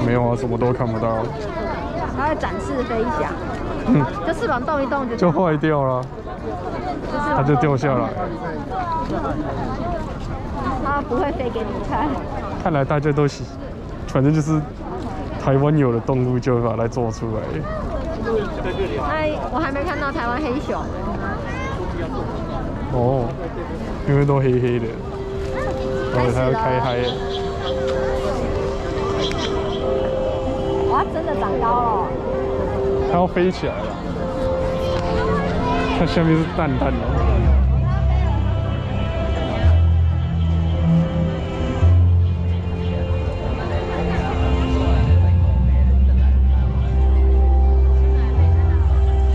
没有啊，什么都看不到，它会展示飞翔，嗯，就翅膀动一动就就坏掉了，它就掉下来。它不会飞给你看。看来大家都喜，反正就是台湾有的动物就会把它做出来。哎，我还没看到台湾黑熊。哦，因为都黑黑的，而且它要开嗨。它，真的长高了。它要飞起来了，它下面是蛋蛋的。